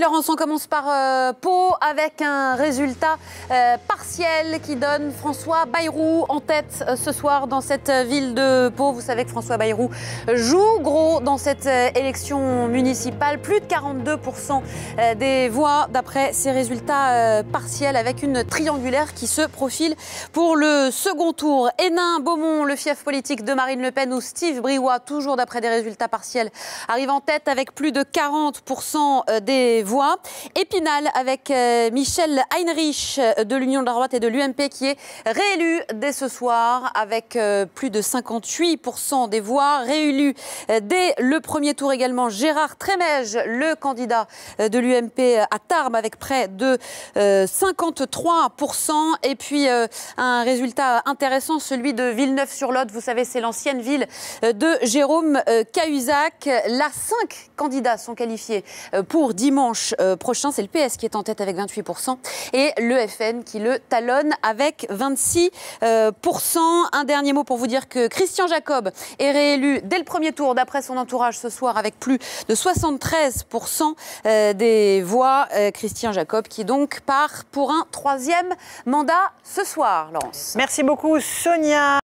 Laurence, on commence par euh, Pau avec un résultat euh, partiel qui donne François Bayrou en tête euh, ce soir dans cette ville de Pau. Vous savez que François Bayrou joue gros dans cette élection municipale, plus de 42% des voix d'après ces résultats partiels avec une triangulaire qui se profile pour le second tour. Hénin, Beaumont, le fief politique de Marine Le Pen ou Steve Briouat, toujours d'après des résultats partiels, arrive en tête avec plus de 40% des voix. Épinal avec euh, Michel Heinrich de l'Union de la droite et de l'UMP qui est réélu dès ce soir avec euh, plus de 58% des voix. Réélu euh, dès le premier tour également Gérard Trémège, le candidat de l'UMP à Tarbes avec près de 53%. Et puis un résultat intéressant, celui de Villeneuve-sur-Lot. Vous savez, c'est l'ancienne ville de Jérôme Cahuzac. Là, cinq candidats sont qualifiés pour dimanche euh, prochain. C'est le PS qui est en tête avec 28% et le FN qui le talonne avec 26%. Un dernier mot pour vous dire que Christian Jacob est réélu dès le premier tour d'après son entourage ce soir avec plus de 73% euh, des voix. Euh, Christian Jacob qui donc part pour un troisième mandat ce soir, Laurence. Merci beaucoup Sonia.